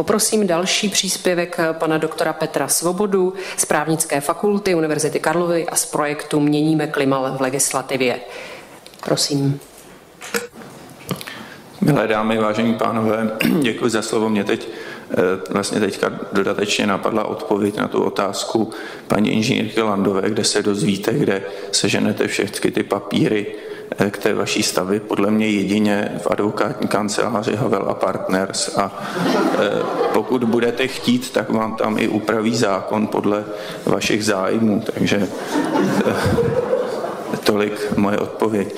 Poprosím další příspěvek pana doktora Petra Svobodu z právnické fakulty Univerzity Karlovy a z projektu Měníme klima v legislativě. Prosím. Milé dámy, vážení pánové, děkuji za slovo. Mě teď eh, vlastně teďka dodatečně napadla odpověď na tu otázku paní inženýrky Landové, kde se dozvíte, kde seženete všechny ty papíry k té vaší stavy. Podle mě jedině v advokátní kanceláři Havel a Partners a eh, pokud budete chtít, tak vám tam i upraví zákon podle vašich zájmů, takže Tolik moje odpověď.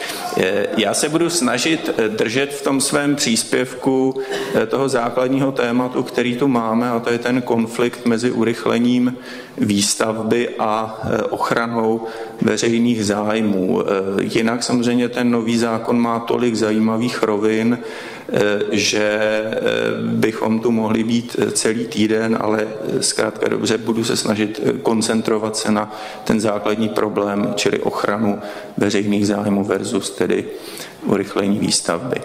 Já se budu snažit eh, držet v tom svém příspěvku eh, toho základního tématu, který tu máme, a to je ten konflikt mezi urychlením výstavby a eh, ochranou veřejných zájmů. Jinak samozřejmě ten nový zákon má tolik zajímavých rovin, že bychom tu mohli být celý týden, ale zkrátka dobře budu se snažit koncentrovat se na ten základní problém, čili ochranu veřejných zájmů versus tedy urychlení výstavby.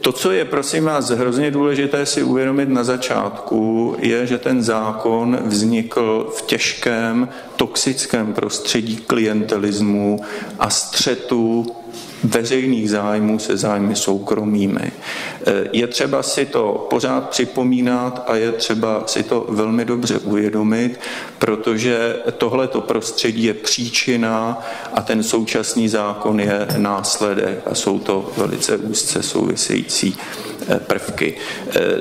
To, co je, prosím vás, hrozně důležité si uvědomit na začátku, je, že ten zákon vznikl v těžkém, toxickém prostředí klientelismu a střetu veřejných zájmů se zájmy soukromými. Eh, je třeba si to pořád připomínat a je třeba si to velmi dobře uvědomit, protože tohleto prostředí je příčina a ten současný zákon je následek a jsou to velice úzce související eh, prvky.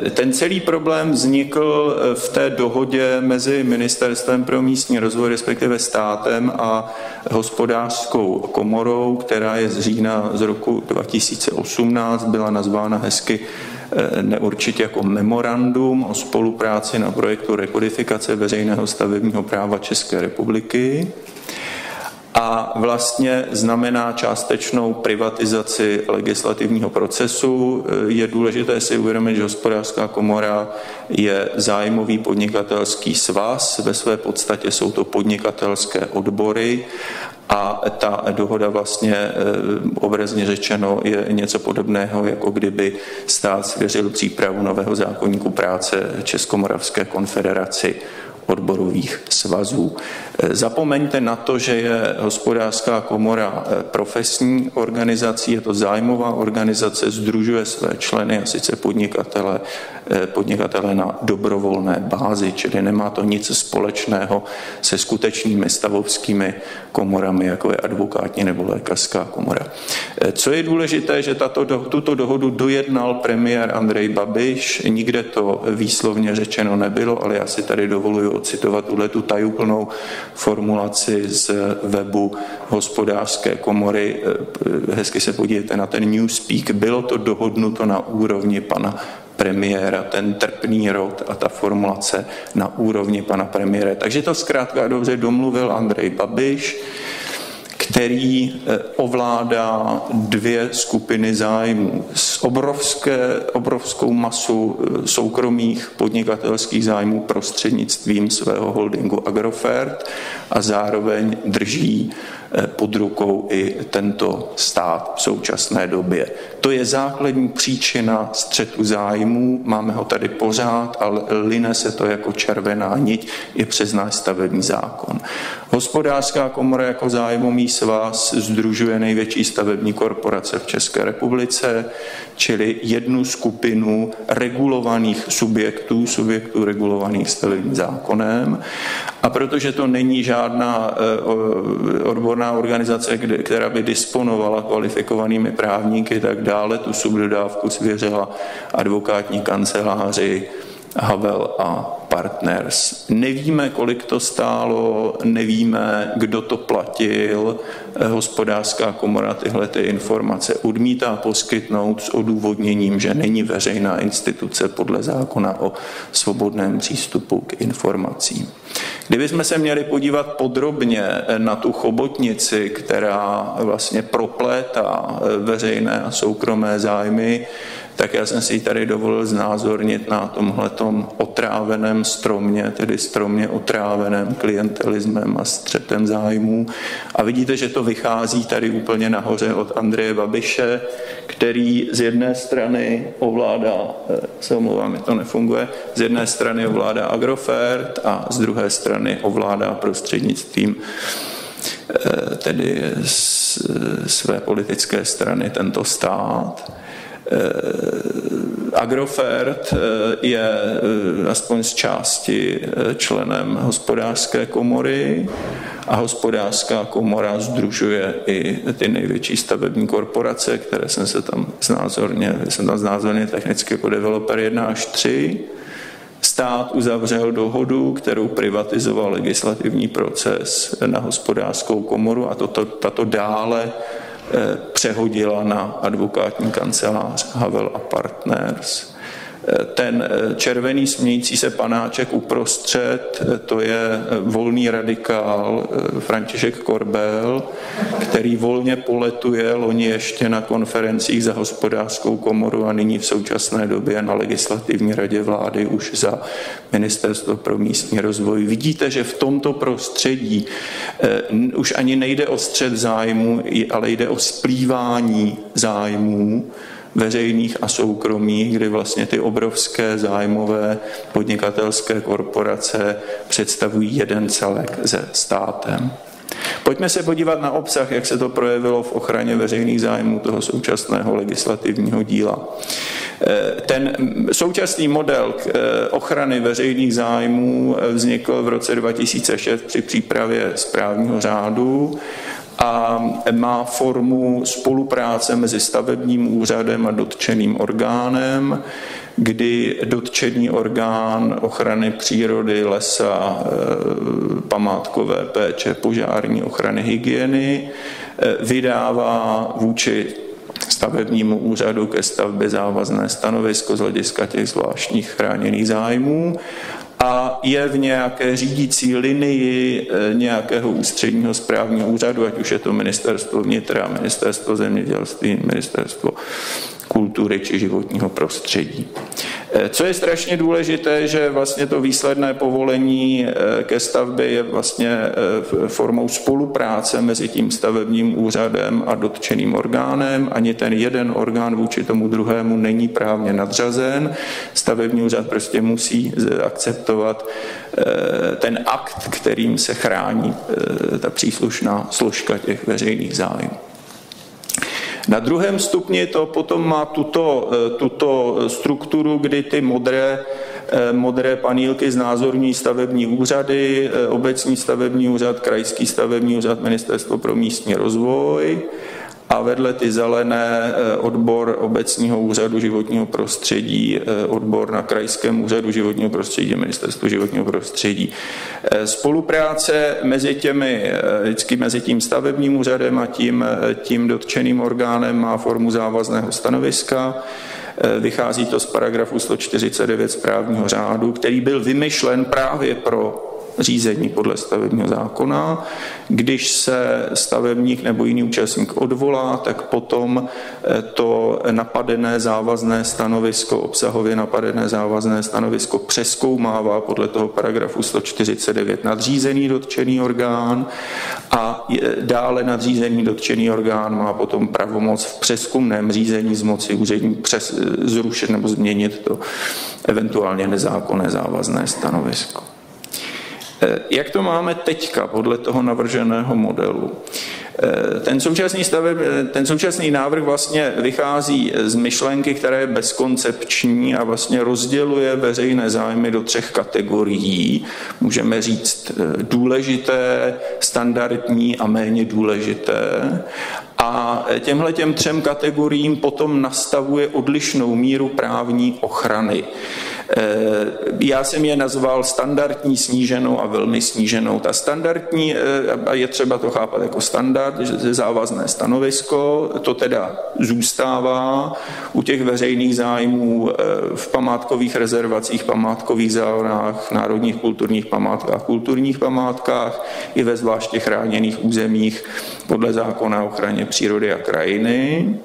Eh, ten celý problém vznikl v té dohodě mezi Ministerstvem pro místní rozvoj, respektive státem a hospodářskou komorou, která je z října z roku 2018, byla nazvána hezky eh, neurčitě jako memorandum o spolupráci na projektu rekodifikace veřejného stavebního práva České republiky a vlastně znamená částečnou privatizaci legislativního procesu. Je důležité si uvědomit, že hospodářská komora je zájmový podnikatelský svaz, ve své podstatě jsou to podnikatelské odbory a ta dohoda vlastně eh, obrazně řečeno je něco podobného, jako kdyby stát svěřil přípravu nového zákonníku práce Českomoravské konfederaci odborových svazů. Zapomeňte na to, že je hospodářská komora eh, profesní organizací, je to zájmová organizace, združuje své členy a sice podnikatele, eh, podnikatele na dobrovolné bázi, čili nemá to nic společného se skutečnými stavovskými komorami, jako je advokátní nebo lékařská komora. Eh, co je důležité, že tato, tuto dohodu dojednal premiér Andrej Babiš, nikde to výslovně řečeno nebylo, ale já si tady dovoluji ocitovat tuhle tu tajuplnou formulaci z webu hospodářské komory. Hezky se podívejte na ten Newspeak. Bylo to dohodnuto na úrovni pana premiéra, ten trpný rod a ta formulace na úrovni pana premiéra. Takže to zkrátka dobře domluvil Andrej Babiš který eh, ovládá dvě skupiny zájmů. S obrovské, obrovskou masu eh, soukromých podnikatelských zájmů prostřednictvím svého holdingu Agrofert a zároveň drží pod rukou i tento stát v současné době. To je základní příčina střetu zájmů, máme ho tady pořád, ale line se to jako červená niť i přes náš stavební zákon. Hospodářská komora jako zájmový svaz združuje největší stavební korporace v České republice, čili jednu skupinu regulovaných subjektů, subjektů regulovaných stavebním zákonem. A protože to není žádná eh, odborná organizace, která by disponovala kvalifikovanými právníky, tak dále tu subdodávku svěřila advokátní kanceláři Havel a Partners. Nevíme, kolik to stálo, nevíme, kdo to platil. Hospodářská komora tyhle ty informace odmítá poskytnout s odůvodněním, že není veřejná instituce podle zákona o svobodném přístupu k informacím. Kdybychom se měli podívat podrobně na tu chobotnici, která vlastně proplétá veřejné a soukromé zájmy, tak já jsem si ji tady dovolil znázornit na tomhletom otráveném stromě, tedy stromě otráveném klientelismem a střetem zájmů. A vidíte, že to vychází tady úplně nahoře od Andreje Babiše, který z jedné strany ovládá, eh, se omlouvám, to nefunguje, z jedné strany ovládá Agrofert a z druhé strany ovládá prostřednictvím eh, tedy své politické strany tento stát. Eh, Agrofert je aspoň z části členem hospodářské komory a hospodářská komora združuje i ty největší stavební korporace, které jsem se tam znázorně, jsem tam znázorně technicky jako developer 1 až 3. Stát uzavřel dohodu, kterou privatizoval legislativní proces na hospodářskou komoru a toto, tato dále eh, přehodila na advokátní kancelář Havel a Partners ten eh, červený smějící se panáček uprostřed, eh, to je eh, volný radikál František Korbel, který volně poletuje loni ještě na konferencích za hospodářskou komoru a nyní v současné době na legislativní radě vlády už za Ministerstvo pro místní rozvoj. Vidíte, že v tomto prostředí už ani nejde o střed zájmu, ale jde o splývání zájmů, veřejných a soukromých, kdy vlastně ty obrovské zájmové podnikatelské korporace představují jeden celek se státem. Pojďme se podívat na obsah, jak se to projevilo v ochraně veřejných zájmů toho současného legislativního díla. Eh, ten současný model eh, ochrany veřejných zájmů eh, vznikl v roce 2006 při přípravě správního řádu a má formu spolupráce mezi stavebním úřadem a dotčeným orgánem, kdy dotčený orgán ochrany přírody, lesa, e, památkové péče, požární ochrany hygieny e, vydává vůči stavebnímu úřadu ke stavbě závazné stanovisko z hlediska těch zvláštních chráněných zájmů a je v nějaké řídící linii eh, nějakého ústředního správního úřadu, ať už je to ministerstvo vnitra, ministerstvo zemědělství, ministerstvo kultury či životního prostředí. Eh, co je strašně důležité, že vlastně to výsledné povolení eh, ke stavbě je vlastně eh, formou spolupráce mezi tím stavebním úřadem a dotčeným orgánem. Ani ten jeden orgán vůči tomu druhému není právně nadřazen. Stavební úřad prostě musí akceptovat ten akt, kterým se chrání ta příslušná složka těch veřejných zájmů. Na druhém stupni to potom má tuto, eh, tuto strukturu, kdy ty modré eh, modré panílky znázorní stavební úřady, eh, obecní stavební úřad, krajský stavební úřad, ministerstvo pro místní rozvoj a vedle ty zelené eh, odbor obecního úřadu životního prostředí, eh, odbor na krajském úřadu životního prostředí, ministerstvo životního prostředí. Eh, spolupráce mezi těmi, vždycky mezi tím stavebním úřadem a tím, tím dotčeným orgánem má formu závazného stanoviska. Vychází to z paragrafu 149 správního řádu, který byl vymyšlen právě pro řízení podle stavebního zákona. Když se stavebník nebo jiný účastník odvolá, tak potom eh, to napadené závazné stanovisko, obsahově napadené závazné stanovisko přeskoumává podle toho paragrafu 149 nadřízený dotčený orgán a dále nadřízený dotčený orgán má potom pravomoc v přeskumném řízení z moci úřední přes, zrušit nebo změnit to eventuálně nezákonné závazné stanovisko. Eh, jak to máme teďka podle toho navrženého modelu? Eh, ten současný, staveb, eh, ten současný návrh vlastně vychází z myšlenky, která je bezkoncepční a vlastně rozděluje veřejné zájmy do třech kategorií. Můžeme říct důležité, standardní a méně důležité. A těmhle těm třem kategoriím potom nastavuje odlišnou míru právní ochrany. Eh, já jsem je nazval standardní, sníženou a velmi sníženou. Ta standardní, eh, je třeba to chápat jako standard, že závazné stanovisko, to teda zůstává u těch veřejných zájmů eh, v památkových rezervacích, památkových zónách, národních kulturních památkách, kulturních památkách i ve zvláště chráněných územích podle zákona o ochraně přírody a krajiny.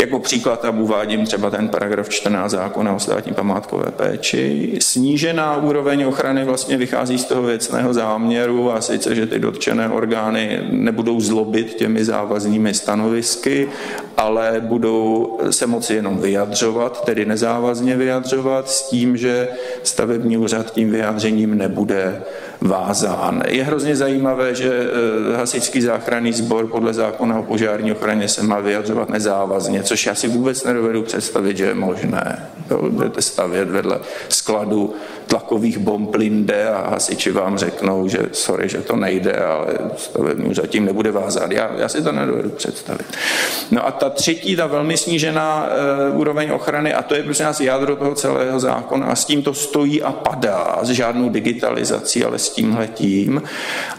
Jako příklad tam uvádím třeba ten paragraf 14 zákona o státní památkové péči. Snížená úroveň ochrany vlastně vychází z toho věcného záměru a sice, že ty dotčené orgány nebudou zlobit těmi závaznými stanovisky, ale budou se moci jenom vyjadřovat, tedy nezávazně vyjadřovat s tím, že stavební úřad tím vyjádřením nebude vázán. Je hrozně zajímavé, že eh, hasičský záchranný sbor podle zákona o požární ochraně se má vyjadřovat nezávazně, což já si vůbec nedovedu představit, že je možné. Budete stavět vedle skladu tlakových bomb linde a hasiči vám řeknou, že sorry, že to nejde, ale stavební úřad tím nebude vázat. Já, já si to nedovedu představit. No a ta třetí, ta velmi snížená uh, úroveň ochrany, a to je prostě nás jádro toho celého zákona, a s tím to stojí a padá, s žádnou digitalizací, ale s tímhletím.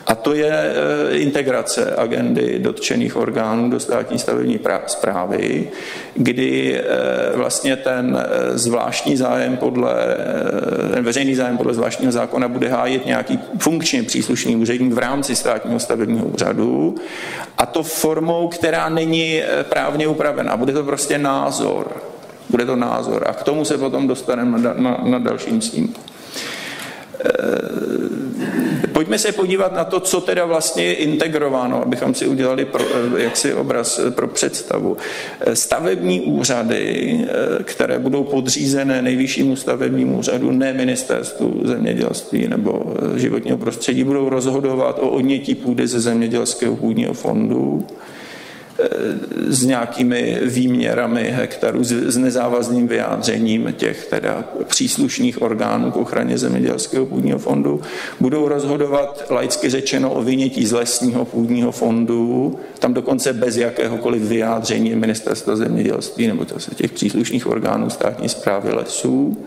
A to je uh, integrace agendy dotčených orgánů do státní stavební zprávy, kdy uh, vlastně ten zvláštní zájem podle veřejný zájem podle zvláštního zákona bude hájit nějaký funkčně příslušný úředník v rámci státního stavebního úřadu a to formou, která není eh, právně upravená. Bude to prostě názor. Bude to názor. A k tomu se potom dostaneme na, na, na dalším snímku. Eh, pojďme se podívat na to, co teda vlastně je integrováno, abychom si udělali pro, eh, jaksi obraz pro představu. Eh, stavební úřady, které budou podřízené nejvyššímu stavebnímu úřadu, ne ministerstvu zemědělství nebo životního prostředí, budou rozhodovat o odnětí půdy ze zemědělského půdního fondu s nějakými výměrami hektarů, s nezávazným vyjádřením těch teda příslušných orgánů k ochraně zemědělského půdního fondu, budou rozhodovat laicky řečeno o vynětí z lesního půdního fondu, tam dokonce bez jakéhokoliv vyjádření ministerstva zemědělství nebo těch příslušných orgánů státní zprávy lesů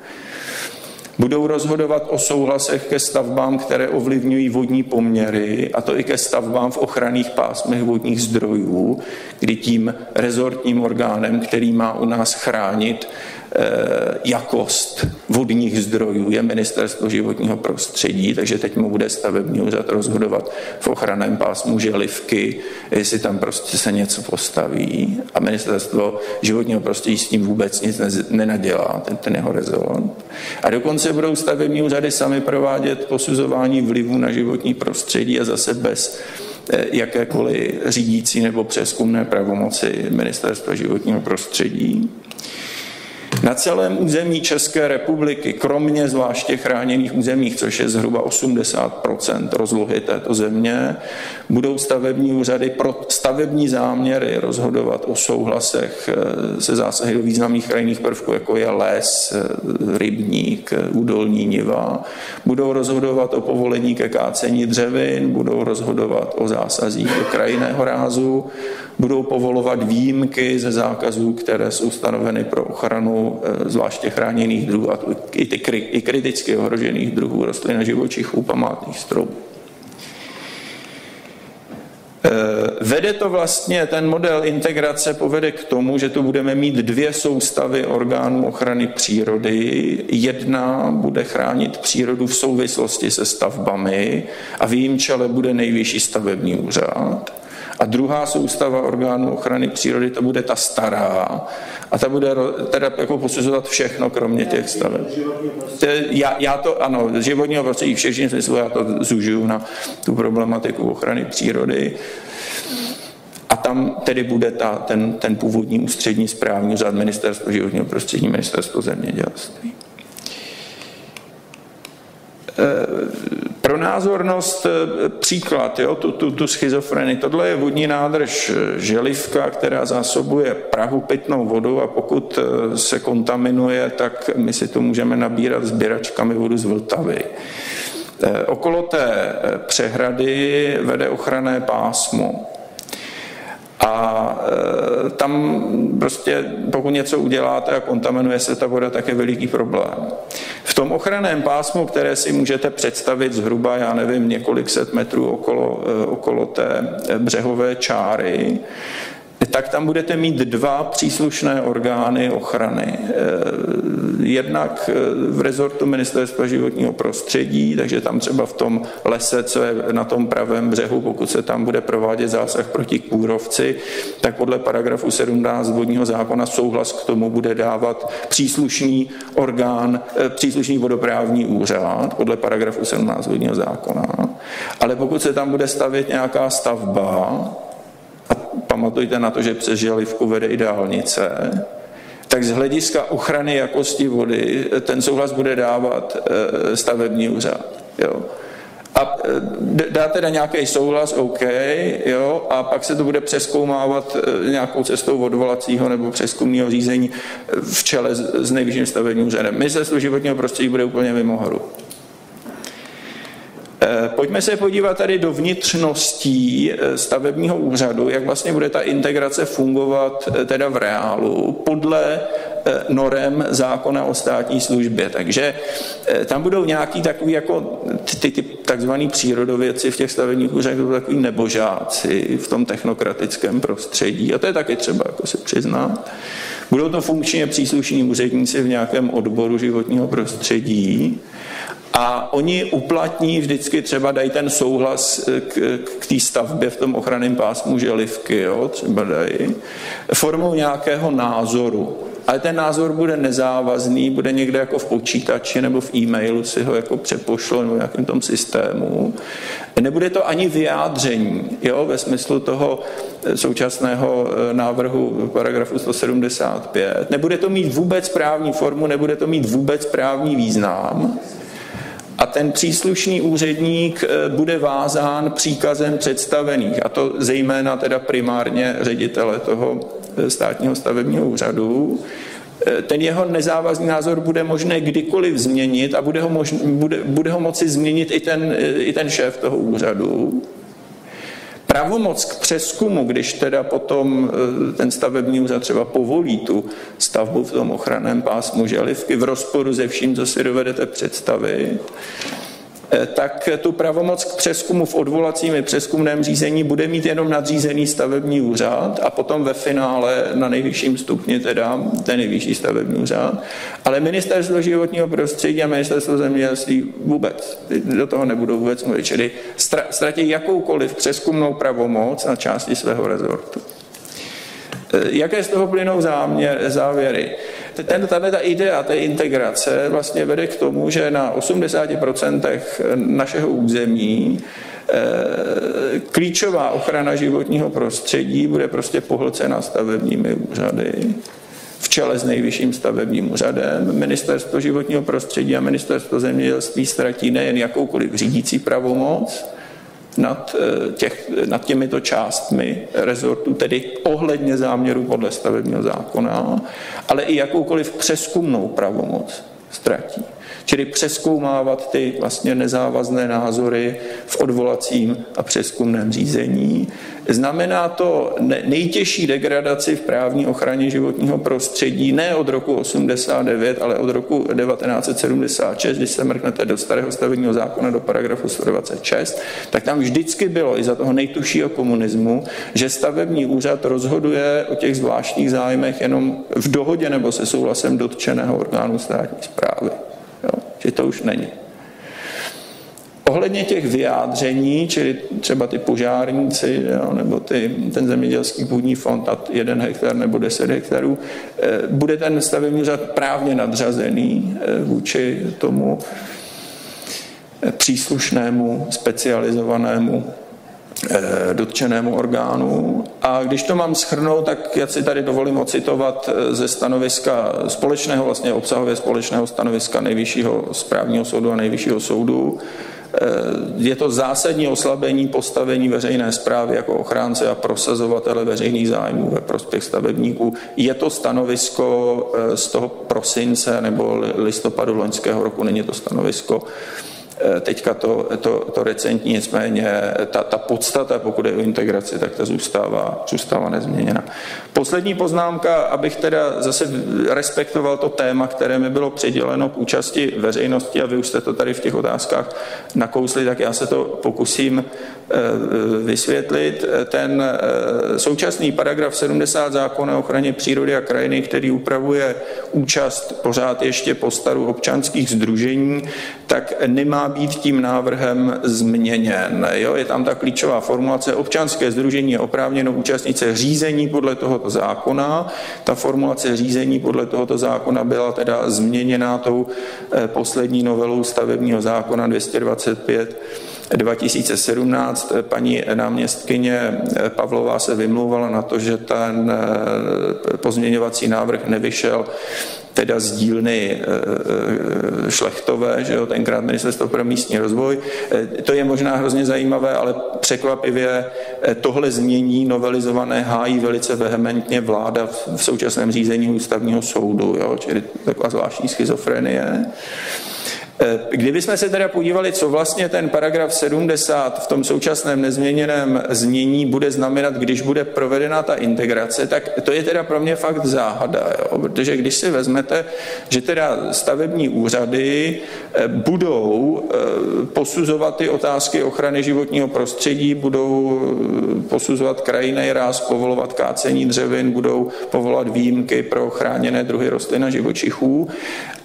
budou rozhodovat o souhlasech ke stavbám, které ovlivňují vodní poměry, a to i ke stavbám v ochranných pásmech vodních zdrojů, kdy tím rezortním orgánem, který má u nás chránit jakost vodních zdrojů je ministerstvo životního prostředí, takže teď mu bude stavební úřad rozhodovat v ochranném pásmu želivky, jestli tam prostě se něco postaví a ministerstvo životního prostředí s tím vůbec nic nenadělá, ten, ten jeho rezort. A dokonce budou stavební úřady sami provádět posuzování vlivu na životní prostředí a zase bez eh, jakékoliv řídící nebo přeskumné pravomoci ministerstva životního prostředí. Na celém území České republiky, kromě zvláště chráněných územích, což je zhruba 80 rozlohy této země, budou stavební úřady pro stavební záměry rozhodovat o souhlasech eh, se zásahy do významných krajinných prvků, jako je les, eh, rybník, eh, údolní niva. Budou rozhodovat o povolení ke kácení dřevin, budou rozhodovat o zásazích do krajinného rázu, budou povolovat výjimky ze zákazů, které jsou stanoveny pro ochranu eh, zvláště chráněných druhů a i, ty, i kriticky ohrožených druhů rostlin a živočichů památných stromů. Eh, vede to vlastně, ten model integrace povede k tomu, že tu budeme mít dvě soustavy orgánů ochrany přírody. Jedna bude chránit přírodu v souvislosti se stavbami a v jejím čele bude nejvyšší stavební úřad. A druhá soustava orgánů ochrany přírody, to bude ta stará, a ta bude teda jako posuzovat všechno, kromě těch staveb. Já, já to, ano, z životního prostředí všech smyslu, já to zužiju na tu problematiku ochrany přírody. A tam tedy bude ta, ten, ten původní ústřední správní úřad ministerstvo životního prostředí, ministerstvo zemědělství. E, pro názornost eh, příklad, jo, tu, tu, tu schizofrenii. Tohle je vodní nádrž eh, Želivka, která zásobuje Prahu pitnou vodou a pokud eh, se kontaminuje, tak my si to můžeme nabírat sběračkami vodu z Vltavy. Okolo té přehrady vede ochranné pásmo. A e, tam prostě, pokud něco uděláte a kontaminuje se ta voda, tak je veliký problém. V tom ochranném pásmu, které si můžete představit zhruba, já nevím, několik set metrů okolo, e, okolo té břehové čáry, tak tam budete mít dva příslušné orgány ochrany. jednak v rezortu ministerstva životního prostředí, takže tam třeba v tom lese, co je na tom pravém břehu, pokud se tam bude provádět zásah proti kůrovci, tak podle paragrafu 17 vodního zákona souhlas k tomu bude dávat příslušný orgán, příslušný vodoprávní úřad podle paragrafu 17 vodního zákona. Ale pokud se tam bude stavět nějaká stavba, pamatujte na to, že přes želivku vede i dálnice, tak z hlediska ochrany jakosti vody ten souhlas bude dávat eh, stavební úřad. Jo. A eh, dá teda nějaký souhlas, OK, jo, a pak se to bude přeskoumávat eh, nějakou cestou odvolacího nebo přeskumního řízení v čele s nejvyšším stavebním úřadem. Ministerstvo životního prostředí bude úplně mimo hru. Eh, pojďme se podívat tady do vnitřností eh, stavebního úřadu, jak vlastně bude ta integrace fungovat eh, teda v reálu podle norem zákona o státní službě. Takže tam budou nějaký takový jako ty, ty takzvaný přírodověci v těch stavebních úřadech, takový nebožáci v tom technokratickém prostředí a to je taky třeba jako si přiznat. Budou to funkčně příslušní úředníci v nějakém odboru životního prostředí, a oni uplatní vždycky třeba dají ten souhlas k, k té stavbě v tom ochranném pásmu želivky, jo, třeba dají, formou nějakého názoru. Ale ten názor bude nezávazný, bude někde jako v počítači nebo v e-mailu si ho jako přepošlo nebo v nějakém tom systému. Nebude to ani vyjádření, jo, ve smyslu toho současného eh, návrhu paragrafu 175. Nebude to mít vůbec právní formu, nebude to mít vůbec právní význam a ten příslušný úředník eh, bude vázán příkazem představených, a to zejména teda primárně ředitele toho eh, státního stavebního úřadu. Eh, ten jeho nezávazný názor bude možné kdykoliv změnit a bude ho, možné, bude, bude ho moci změnit i ten, i ten šéf toho úřadu. Pravomoc k přeskumu, když teda potom eh, ten stavební úřad třeba povolí tu stavbu v tom ochranném pásmu želivky v rozporu se vším, co si dovedete představit, Eh, tak tu pravomoc k přeskumu v odvolacím i přeskumném řízení bude mít jenom nadřízený stavební úřad a potom ve finále na nejvyšším stupni teda ten nejvyšší stavební úřad. Ale ministerstvo životního prostředí a ministerstvo zemědělství vůbec do toho nebudou vůbec mluvit, čili ztratí jakoukoliv přeskumnou pravomoc na části svého rezortu. Eh, jaké z toho plynou záměr, závěry? Ten, tato ta idea té integrace vlastně vede k tomu, že na 80% našeho území eh, klíčová ochrana životního prostředí bude prostě pohlcena stavebními úřady v čele s nejvyšším stavebním úřadem. Ministerstvo životního prostředí a ministerstvo zemědělství ztratí nejen jakoukoliv řídící pravomoc, nad, eh, těch, nad těmito částmi rezortu, tedy ohledně záměru podle stavebního zákona, ale i jakoukoliv přeskumnou pravomoc ztratí. Čili přeskoumávat ty vlastně nezávazné názory v odvolacím a přeskumném řízení. Znamená to nejtěžší degradaci v právní ochraně životního prostředí ne od roku 89, ale od roku 1976, když se mrknete do starého stavebního zákona do paragrafu 126, tak tam vždycky bylo i za toho nejtušího komunismu, že stavební úřad rozhoduje o těch zvláštních zájmech jenom v dohodě nebo se souhlasem dotčeného orgánu státní zprávy že to už není. Ohledně těch vyjádření, čili třeba ty požárníci, jo, nebo ty, ten zemědělský půdní fond a jeden hektar nebo deset hektarů, eh, bude ten stavební úřad právně nadřazený eh, vůči tomu eh, příslušnému specializovanému dotčenému orgánu. A když to mám schrnout, tak já si tady dovolím ocitovat eh, ze stanoviska společného, vlastně obsahově společného stanoviska Nejvyššího správního soudu a Nejvyššího soudu. Eh, je to zásadní oslabení postavení veřejné zprávy jako ochránce a prosazovatele veřejných zájmů ve prospěch stavebníků. Je to stanovisko z toho prosince nebo listopadu loňského roku, není to stanovisko teďka to, to, to recentní, nicméně ta, ta podstata, pokud je o integraci, tak ta zůstává, zůstává nezměněna. Poslední poznámka, abych teda zase respektoval to téma, které mi bylo přiděleno k účasti veřejnosti a vy už jste to tady v těch otázkách nakousli, tak já se to pokusím eh, vysvětlit. Ten eh, současný paragraf 70 zákona o ochraně přírody a krajiny, který upravuje účast pořád ještě po staru občanských združení, tak nemá být tím návrhem změněn. Jo? Je tam ta klíčová formulace občanské združení je oprávněno účastnit se řízení podle tohoto zákona. Ta formulace řízení podle tohoto zákona byla teda změněná tou eh, poslední novelou stavebního zákona 225 2017 paní náměstkyně Pavlová se vymlouvala na to, že ten eh, pozměňovací návrh nevyšel teda z dílny eh, eh, šlechtové, že jo, tenkrát ministerstvo pro místní rozvoj. To je možná hrozně zajímavé, ale překvapivě tohle změní novelizované hájí velice vehementně vláda v současném řízení ústavního soudu, jo, čili taková zvláštní schizofrenie. Eh, kdybychom se teda podívali, co vlastně ten paragraf 70 v tom současném nezměněném znění bude znamenat, když bude provedena ta integrace, tak to je teda pro mě fakt záhada, jo? protože když si vezmete, že teda stavební úřady eh, budou eh, posuzovat ty otázky ochrany životního prostředí, budou posuzovat krajiny ráz, povolovat kácení dřevin, budou povolovat výjimky pro chráněné druhy rostlin a živočichů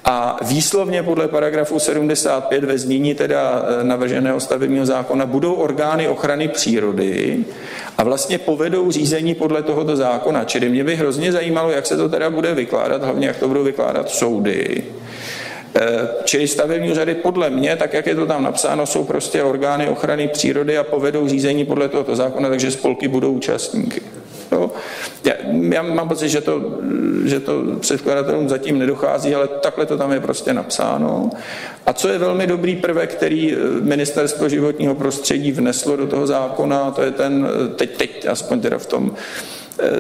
a výslovně podle paragrafu 75 ve znění teda e, navrženého stavebního zákona budou orgány ochrany přírody a vlastně povedou řízení podle tohoto zákona. Čili mě by hrozně zajímalo, jak se to teda bude vykládat, hlavně jak to budou vykládat soudy. E, čili stavební úřady podle mě, tak jak je to tam napsáno, jsou prostě orgány ochrany přírody a povedou řízení podle tohoto zákona, takže spolky budou účastníky. Já, já mám pocit, že to, že to předkladatelům zatím nedochází, ale takhle to tam je prostě napsáno. A co je velmi dobrý prvek, který eh, ministerstvo životního prostředí vneslo do toho zákona, to je ten, eh, teď, teď aspoň teda v tom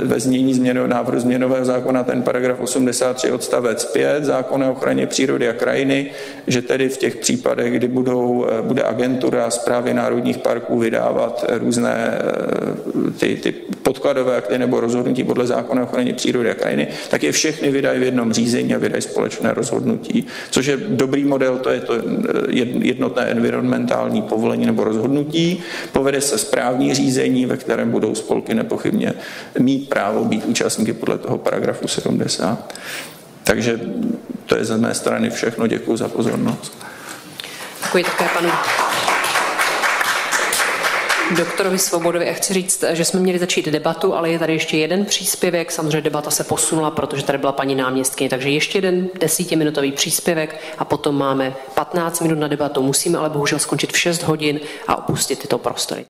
ve znění změno, návrhu změnového zákona ten paragraf 83 odstavec 5 zákona o ochraně přírody a krajiny, že tedy v těch případech, kdy budou, eh, bude agentura zprávy národních parků vydávat různé eh, ty, ty podkladové akty nebo rozhodnutí podle zákona o ochraně přírody a krajiny, tak je všechny vydají v jednom řízení a vydají společné rozhodnutí, což je dobrý model, to je to jednotné environmentální povolení nebo rozhodnutí. Povede se správní řízení, ve kterém budou spolky nepochybně mít právo být účastníky podle toho paragrafu 70. Takže to je z mé strany všechno. Děkuji za pozornost. Děkuji také panu doktorovi Svobodovi. Já chci říct, že jsme měli začít debatu, ale je tady ještě jeden příspěvek. Samozřejmě debata se posunula, protože tady byla paní náměstkyně, takže ještě jeden desetiminutový příspěvek a potom máme 15 minut na debatu. Musíme ale bohužel skončit v 6 hodin a opustit tyto prostory.